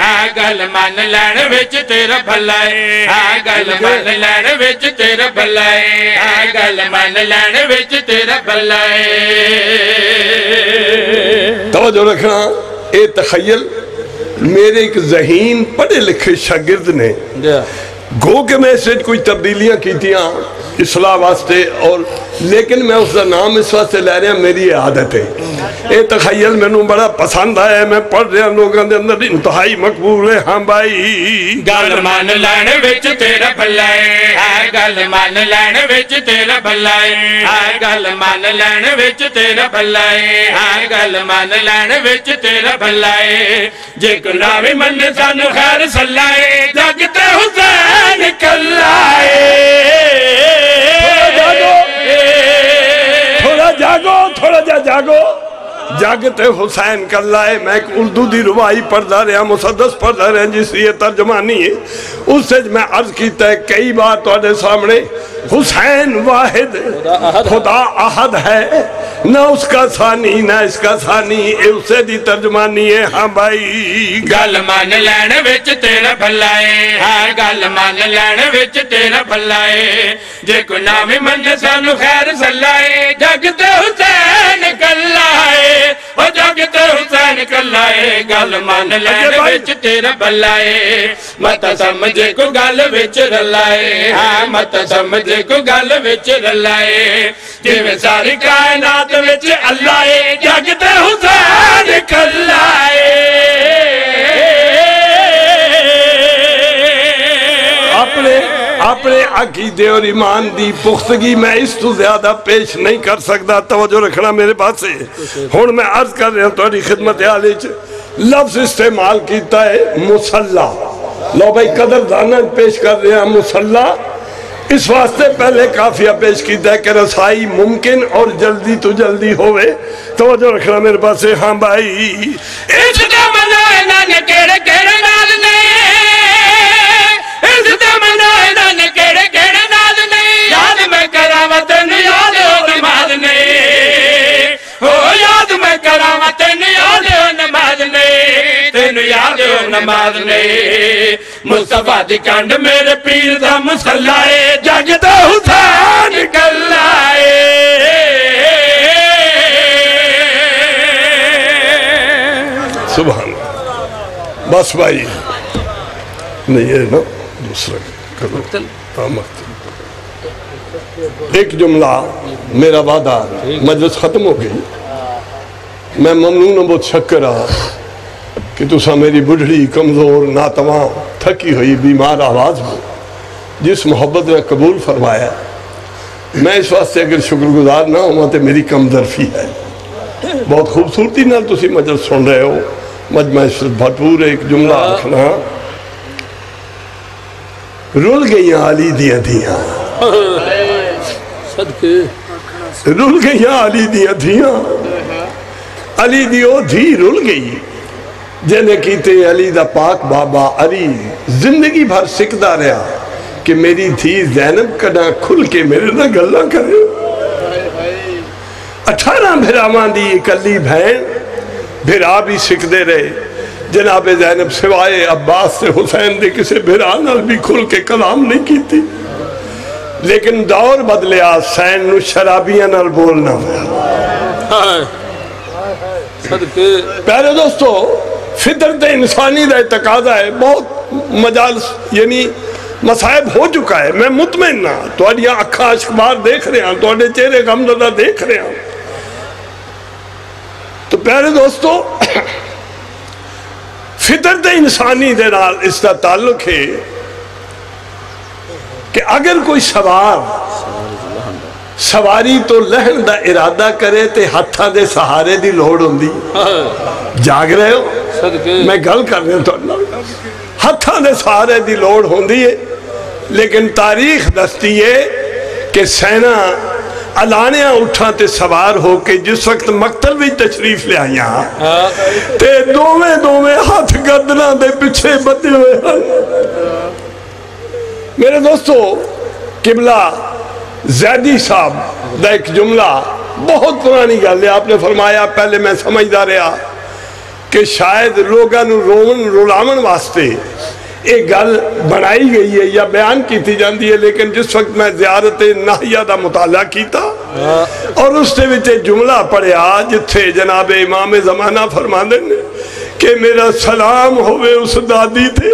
ہاں گل من لین بچ تر بلا ہے ہاں گل من لین بچ تیرا بلا گل من ل تیرے بلے توجہ رکھنا اے تخیل میرے ایک ذہین پڑھے لکھے شاگرد نے جی۔ گو کے میں کوئی تبدیلیاں کیتیاں اصلاح واسطے اور لیکن میں اس کا نام اس واسطے لے رہا میری یہ عادت ہے۔ یہ تخیل میں بڑا پسند آیا میں پڑھ رہا لوگوں دے اندر انتہائی مقبول ہے۔ ہاں بھائی۔ گل مان لین وچ تیرا بھلا گل مان لین وچ تیرا بھلا گل مان لین وچ تیرا بھلا گل مان لین وچ تیرا بھلا ہے۔ جے من سن خیر صلی جگتے حسین کلائے جاگو، تھوڑا جا جاگو۔ جاگتے حسین کر لائے۔ میں ایک اردو دی روائی پڑھتا رہا، مسدس پڑھتا رہا، جس یہ ترجمانی ہے۔ اس سے میں عرض کیتا ہے، کئی بار توڑے سامنے حسین واحد خدا احد ہے۔ نہ اس کا ثانی نہ اس کا ثانی اے اسے دی ترجمانی ہے۔ ہاں بھائی۔ گل مان لین وچ تیرا بھلا اے۔ ہاں گل مان لین وچ تیرا بھلا اے۔ جے کو نام من سانو خیر صلی اے۔ جگ تے حسین کلا اے۔ ਓ ਜੱਗ ਹੁਸੈਨ ਕੱਲਾ ਗੱਲ ਮੰਨ ਲੈਣ ਵਿੱਚ ਤੇਰਾ ਬੱਲਾ ਮਤ ਸਮਝ ਕੋ ਗੱਲ ਵਿੱਚ ਰਲਾਏ। ਏ ਹਾਂ ਮਤ ਸਮਝੇ ਕੋ ਗੱਲ ਵਿੱਚ ਰੱਲਾ ਜਿਵੇਂ ਸਾਰੀ ਕਾਇਨਾਤ ਵਿੱਚ ਅੱਲਾ ਏ ਤੇ ਹੁਸੈਨ ਕੱਲਾ ਆਪਣੇ اپنے عقیدے اور ایمان دی پختگی میں اس تو زیادہ پیش نہیں کر سکتا۔ توجہ رکھنا میرے پاس سے۔ ہون میں عرض کر رہا تاری خدمت حالی چھے لفظ استعمال کیتا ہے مسلح۔ لو بھئی قدر دانا پیش کر رہے ہیں مسلح۔ اس واسطے پہلے کافیہ پیش کیتا ہے کہ رسائی ممکن اور جلدی تو جلدی ہوئے۔ توجہ رکھنا میرے پاس ہاں بھائی۔ اس نے کیڑے کیڑے نال نے نانے کیڑے کیڑے ناز نے یاد میں کرا وطن یاد ہو نماز نے یاد میں کرا وطن یاد ہو نماز نے تین یاد ہو نماز نے مصطفیٰ دی کانڈ میرے پیر دا مسلائے جاگتا حسین کلائے سبحان بس بھائی نہیں ہے نا دوسرا کرو ہاں، مقتل ایک جملہ میرا وعدہ مجلس ختم ہو گئی۔ میں ممنون و بہت شکر رہا کہ تسا میری بڑھڑی کمزور ناتواں تھکی ہوئی بیمار آواز ہو۔ جس محبت نے قبول فرمایا میں اس واسطے اگر شکر گزار نہ ہوں تو میری کم ظرفی ہے۔ بہت خوبصورتی نال تسی مجلس سن رہے ہو۔ مجمع عشرت بھٹور ایک جملہ آکھنا۔ رول گئیاں علی دیاں صدقے۔ رول گئیاں علی دیاں دیاں علی دیو دھی رول گئی۔ جنہیں کیتے علی دا پاک بابا علی زندگی بھر سکتا رہا کہ میری دھی زینب کنا کھل کے میرے نہ گلہ کرے۔ اٹھارہ بھرامان دی اکلی بہن بھرا بھی سکھدے رہے۔ جناب زینب سوائے عباس سے حسین دے کسے بھرانل بھی کھل کے کلام نہیں کی تھی لیکن دور بدلیا سین نو شرابیاں نال بولنا ہوا صدقے۔ پیارے دوستو فطرت انسانی دا تقاضا ہے بہت مجالس یعنی مسائب ہو چکا ہے۔ میں مطمئن نہ تو اڈیاں اکھا اشکبار دیکھ رہے ہیں تو اڈے چہرے غمزدہ دیکھ رہے ہیں تو پیارے دوستو فطرت انسانی دے نال اس کا تعلق ہے کہ اگر کوئی سوار سواری تو لہن دا ارادہ کرے تے ہتھاں دے سہارے دی لوڑ ہوندی. جاگ رہے ہو؟ میں گل کر رہا ہوں تو ہتھاں دے سہارے دی لوڑ ہوندی ہے لیکن تاریخ دستی ہے کہ سینہ علانیاں اٹھا تے سوار ہو کے جس وقت مقتل بھی تشریف لے آئیاں، تے دوویں دوویں ہاتھ گردنا دے پچھے بتے ہوئے میرے دوستو، قبلہ زیدی صاحب دا ایک جملہ بہت پرانی گا لے آپ نے فرمایا، پہلے میں سمجھ دا رہا کہ شاید لوگا نو رومن رولامن واسطے ایک گل بنائی گئی ہے یا بیان کی تھی جاندی ہے، لیکن جس وقت میں زیارت نحیہ دا مطالعہ کیتا اور اس نے بچے جملہ پڑے آج تھے جناب امام زمانہ فرماندے نے کہ میرا سلام ہوئے اس دادی تھے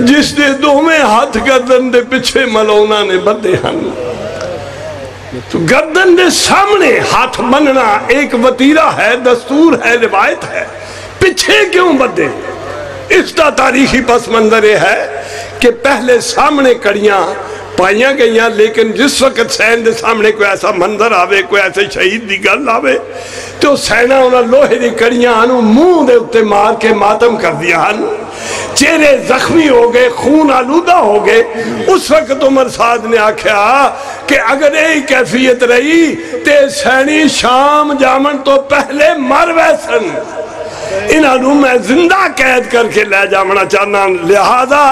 جس نے دو میں ہاتھ گردن دے پچھے ملونا نے بندے ہن۔ تو گردن دے سامنے ہاتھ بننا ایک وطیرہ ہے، دستور ہے، روایت ہے۔ پچھے کیوں بندے؟ ہیں اس دا تاریخی پس مندرے ہے کہ پہلے سامنے کڑیاں پائیاں گئیاں، لیکن جس وقت سین دے سامنے کوئی ایسا مندر آوے، کوئی ایسے شہید دی گل آوے، تو سینا انہاں لوہے دی کڑیاں انہوں موں دے اتے مار کے ماتم کر دیا انہوں چہرے زخمی ہو گئے، خون آلودہ ہو گئے۔ اس وقت عمر سعید نے آکھیا کہ اگر ایک کیفیت رہی، تے سینی شام جامن تو پہلے مر ویسن۔ انہاں نو میں زندہ قید کر کے لے جاونا چاہنا لہذا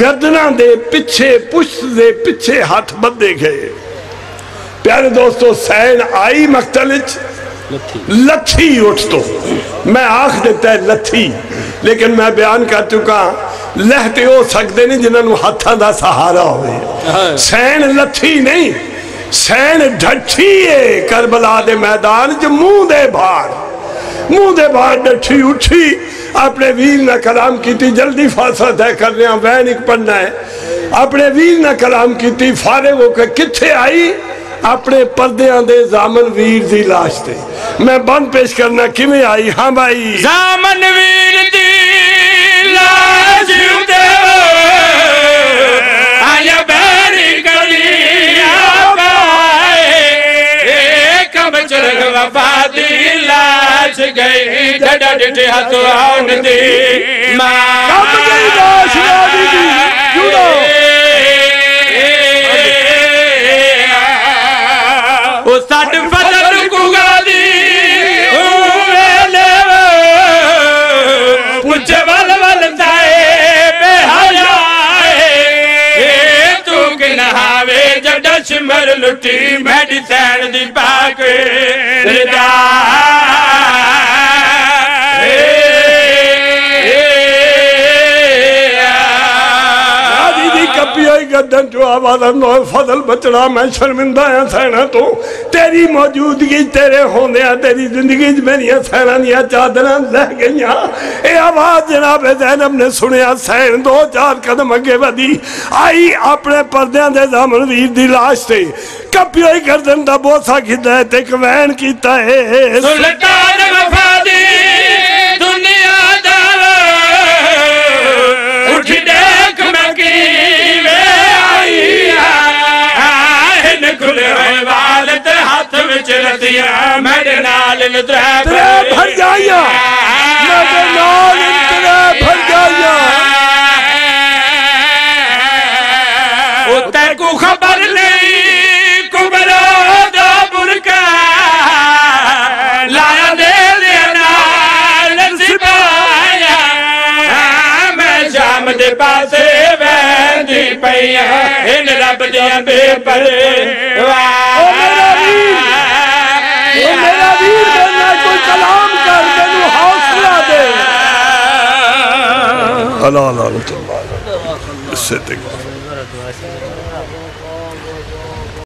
گردنا دے پچھے پشت دے پچھے ہاتھ بدے گئے۔ پیارے دوستو سین آئی مقتلچ لتھی اٹھ تو۔ میں آخ دیتا ہے لتھی لیکن میں بیان کر چکا ہاں، لہتے ہو سکتے نہیں جنہوں نے ہاتھا دا سہارا ہوئے۔ سین لتھی نہیں سین ڈھٹھی ہے۔ کربلا دے میدان جو منہ دے بھار منہ دے باہر ڈٹھی اٹھی۔ اپنے ویل نہ کلام کیتی، جلدی فاصلہ طے کر لیا، وین ایک پڑھنا ہے۔ اپنے ویل نہ کلام کیتی، فارغ ہو کے کتھے آئی؟ اپنے پردیاں دے زامن ویر دی لاش تے۔ میں بند پیش کرنا، کیویں آئی؟ ہاں بھائی۔ زامن ویر دی لاش تے آیا بیری گلی آبائے ایک مچرگ وفادی گئي جڏا ڏٺي هٿ آن دي. لٽي جي. گدن جو آوازہ نو فضل بچڑا، میں شرمندہ ہیں سینہ تو۔ تیری موجودگی تیرے ہوندے ہیں تیری زندگی میری سینہ نیا چادرہ لہ گئی ہیں اے آواز جناب زینب نے سنیا سین دو چار قدم اگے ودی آئی اپنے پردیاں دے زامن ویر دی لاش تے۔ کپی ہوئی گردن دا بوسا کی دے تک کی تے سلطان وفادی۔ ਵਿੱਚ ਰਤੀਆਂ ਮੇਰੇ ਨਾਲ ਨਦਰਾ ਤੇਰੇ ਭਰ ਜਾਈਆਂ ਮੇਰੇ ਨਾਲ ਤੇਰੇ ਭਰ ਜਾਈਆਂ ਉਹ ਤੈਨੂੰ ਖਬਰ ਨਹੀਂ ਕੁਬਰਾ ਦਾ ਬੁਰਕਾ ਲਾਇਆ ਦੇ ਦੇ ਨਾਲ ਸਿਪਾਇਆ ਮੈਂ ਸ਼ਾਮ ਦੇ ਪਾਸੇ ਵੈਂਦੀ ਪਈਆਂ ਇਨ ਰੱਬ ਦੀਆਂ ਬੇਪਰੇ ਉਹ کلام کر تین حوصلہ دے۔ اللہ اللہ اس سے دیکھو۔